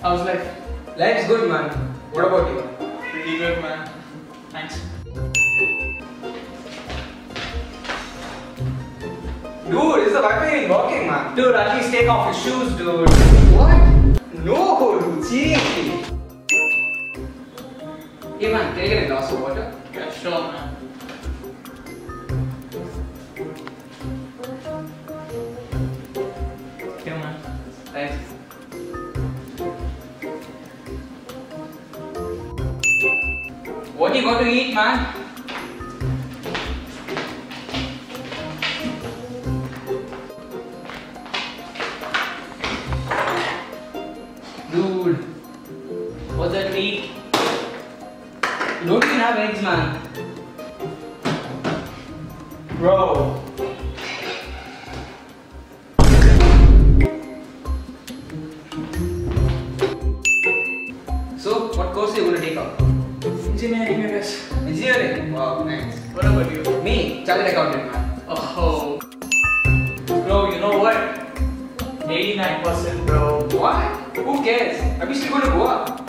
How's life? Life's good, man. What about you? Pretty good, man. Thanks. Dude, is the Wi-Fi ain't working, man? Dude, at least take off your shoes, dude. What? No, dude, seriously. Hey, man, can I get a glass of water? Yeah, sure, man. Here, man. Thanks. What you going to eat, man? Dude, What's that meat? you don't even have eggs, man. Bro. So, what course are you going to take up? Engineering, I guess. Engineering. Wow, nice. What about you? Me, chartered accountant, man. Oh. Bro, you know what? 89%, bro. What? Who cares? Are we still going to Goa?